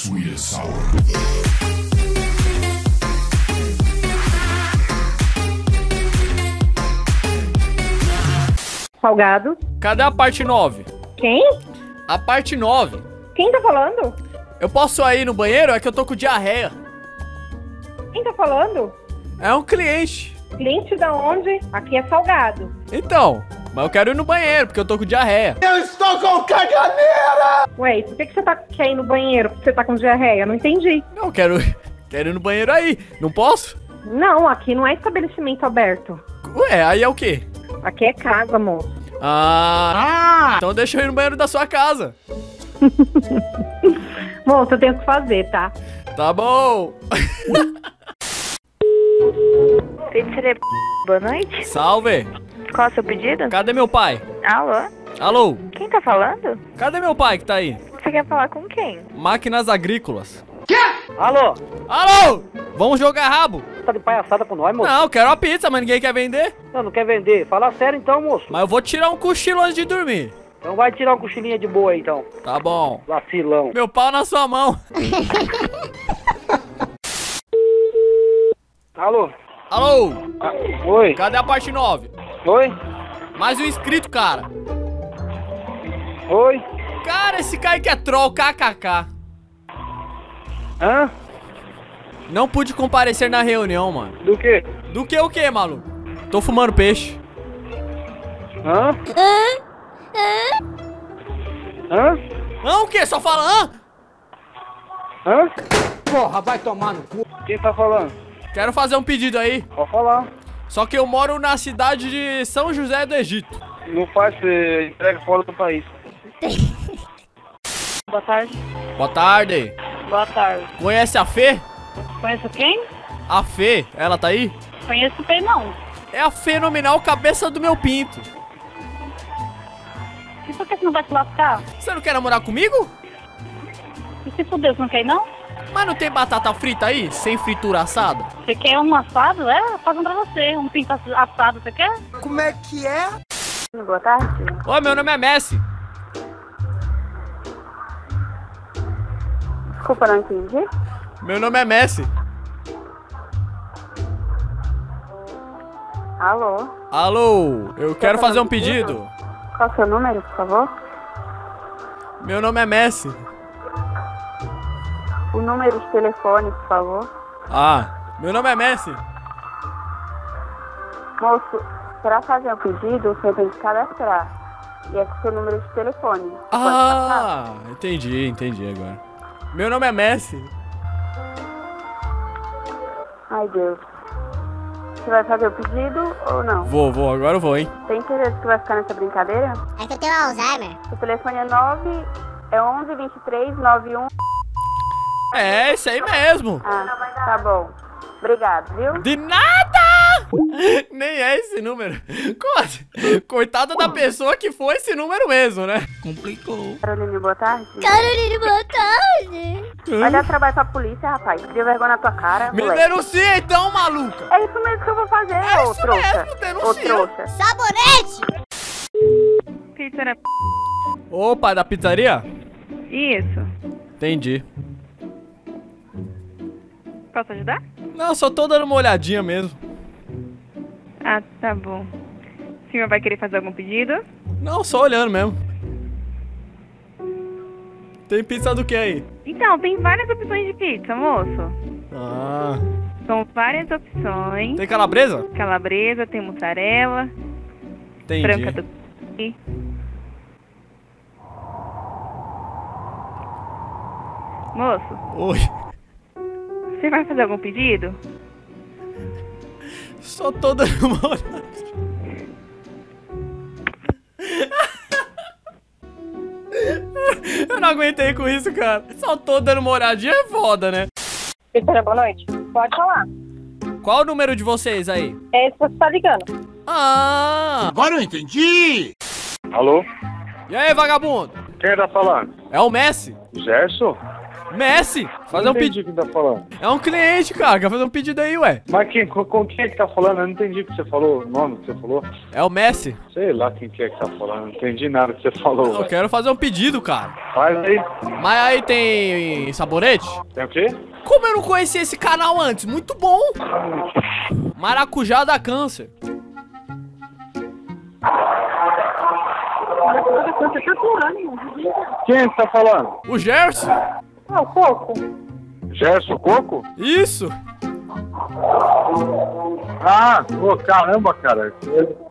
sweet and sour. Salgado. Cadê a parte 9? Quem? A parte 9. Quem tá falando? Eu posso ir no banheiro? É que eu tô com diarreia. Quem tá falando? É um cliente. Cliente da onde? Aqui é salgado. Então, mas eu quero ir no banheiro, porque eu tô com diarreia. Ué, por que, que você tá, quer ir no banheiro? Porque você tá com diarreia? Não entendi. Não, eu quero, quero ir no banheiro aí. Não posso? Não, aqui não é estabelecimento aberto. Ué, aí é o quê? Aqui é casa, moço. Ah, então deixa eu ir no banheiro da sua casa. Moço, eu tenho que fazer, tá? Tá bom. Pizzaria, boa noite. Salve. Qual é o seu pedido? Cadê meu pai? Alô? Alô? Quem tá falando? Cadê meu pai que tá aí? Você quer falar com quem? Máquinas agrícolas. Alô? Alô? Vamos jogar rabo? Tá de palhaçada com nós, moço? Não, eu quero uma pizza, mas ninguém quer vender. Não, não quer vender. Fala sério então, moço. Mas eu vou tirar um cochilo antes de dormir. Então vai tirar uma cochilinha de boa aí, então. Tá bom. Vacilão. Meu pau na sua mão. Alô? Alô? Ah, oi? Cadê a parte 9? Oi? Mais um inscrito, cara. Oi? Cara, esse Kaique é troll, kkk. Hã? Não pude comparecer na reunião, mano. Do quê? Do que o que, maluco? Tô fumando peixe. Hã? Hã? Não, o quê? Só fala hã? Hã? Porra, vai tomar no cu. Quem tá falando? Quero fazer um pedido aí. Pode falar. Só que eu moro na cidade de São José do Egito. Não faz, você entrega fora do país. Boa tarde. Boa tarde. Boa tarde. Conhece a Fê? Conheço quem? A Fê, ela tá aí? Conheço quem não. É a fenomenal cabeça do meu pinto. E por que você não vai se lascar? Você não quer namorar comigo? E se fuder, você não quer ir, não? Mas não tem batata frita aí? Sem fritura assada? Você quer um assado? É, fazem pra você. Um pinto ass- assado, você quer? Como é que é? Boa tarde. Oi, meu nome é Messi. Desculpa, não entendi. Meu nome é Messi. Alô? Alô, eu quero fazer um pedido. Qual é o seu número, por favor? Meu nome é Messi. O número de telefone, por favor. Ah, meu nome é Messi. Moço, para fazer um pedido, você tem que cadastrar. E é com o seu número de telefone. Ah, entendi, entendi agora. Meu nome é Messi. Ai, Deus. Você vai fazer o pedido ou não? Vou, vou, agora eu vou, hein? Tem certeza que vai ficar nessa brincadeira? É que eu tenho Alzheimer. O telefone é 9... É 11 23 91... É, esse aí mesmo. Ah, tá bom. Obrigado, viu? De nada! Nem é esse número. Co- Coitada da pessoa que foi esse número mesmo, né? Complicou. Carolina, boa tarde. Carolina, boa tarde. Vai dar trabalho pra polícia, rapaz. Cria vergonha na tua cara, Me moleque. denuncia então, maluca. É isso mesmo que eu vou fazer, É ô isso trouxa. mesmo, Ô denuncia. trouxa. Sabonete. Pizza Opa, da pizzaria? Isso. Entendi. Posso ajudar? Não, só tô dando uma olhadinha mesmo. Ah, tá bom. O senhor vai querer fazer algum pedido? Não, só olhando mesmo. Tem pizza do que aí? Então, tem várias opções de pizza, moço. Ah. São várias opções. Tem calabresa? Calabresa, tem mussarela, Entendi. branca do Moço, Oi. você vai fazer algum pedido? Só tô dando uma olhada. Eu não aguentei com isso, cara. Só tô dando uma olhadinha é foda, né? Pizzaria, boa noite. Pode falar. Qual o número de vocês aí? É esse que você tá ligando. Ah! Agora eu entendi! Alô? E aí, vagabundo? Quem tá falando? É o Messi? Gerson? Messi! Fazer um pedido. que tá falando. É um cliente, cara. Quer fazer um pedido aí, ué. Mas quem, com, com quem é que tá falando? Eu não entendi o que você falou, o nome que você falou. É o Messi. Sei lá quem que é que tá falando, não entendi nada que você falou. Eu quero fazer um pedido, cara. Faz aí. Mas aí tem sabonete? Tem o quê? Como eu não conhecia esse canal antes? Muito bom. Maracujá dá câncer. Quem é que tá falando? O Gerson? Ah, o Coco. Gerson Coco? Isso. Ah, ô, caramba, cara.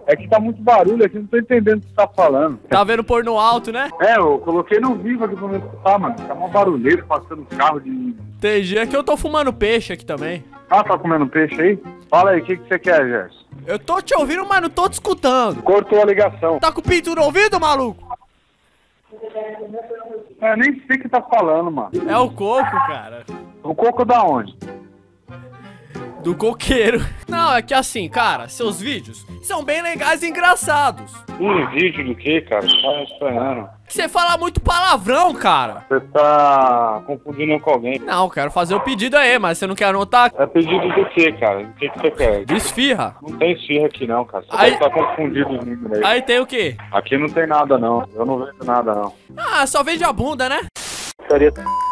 É que tá muito barulho aqui, não tô entendendo o que você tá falando. Tá vendo pôr no alto, né? É, eu coloquei no vivo aqui pra me escutar, mano. Tá uma barulheira passando carro de. Tem dia que eu tô fumando peixe aqui também. Ah, tá comendo peixe aí? Fala aí, o que, que você quer, Gerson? Eu tô te ouvindo, mas não tô te escutando. Cortou a ligação. Tá com o pinto no ouvido, maluco? Eu nem sei o que tá falando, mano. É o coco, cara. O coco da onde? Do coqueiro. Não, é que assim, cara, seus vídeos são bem legais e engraçados. Um vídeo do que, cara? Você tá estranhando. Você fala muito palavrão, cara. Você tá confundindo com alguém. Não, quero fazer o pedido aí, mas você não quer anotar? É pedido do que, cara? O que, que você quer? Desfirra. Não tem esfirra aqui não, cara. Você Aí- estar confundido os números aí. Aí tem o quê? Aqui não tem nada não. Eu não vejo nada não. Ah, só vende a bunda, né?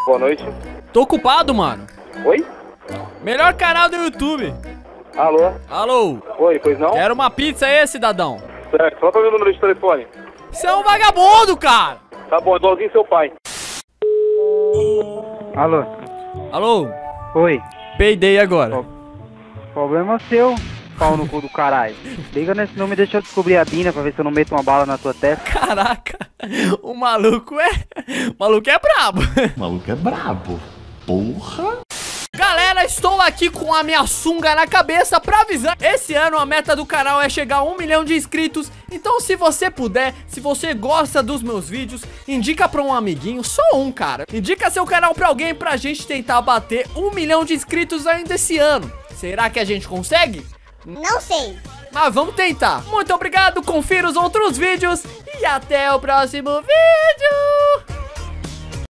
Boa noite. Tô ocupado, mano. Oi? Melhor canal do YouTube. Alô? Alô, Oi, pois não? quero uma pizza aí, cidadão. Certo, só pra ver o número de telefone. Você é um vagabundo, cara. Tá bom, igualzinho seu pai. Alô? Alô, Oi. peidei agora. Problema seu, pau no cu do caralho. Liga nesse nome e deixa eu descobrir a Dina pra ver se eu não meto uma bala na tua testa. Caraca, o maluco é... O maluco é brabo. O maluco é brabo. Porra. Estou aqui com a minha sunga na cabeça pra avisar. Esse ano a meta do canal é chegar a um milhão de inscritos. Então se você puder, se você gosta dos meus vídeos, indica pra um amiguinho, só um, cara. Indica seu canal pra alguém pra gente tentar bater um milhão de inscritos ainda esse ano. Será que a gente consegue? Não sei. Mas vamos tentar. Muito obrigado, confira os outros vídeos e até o próximo vídeo.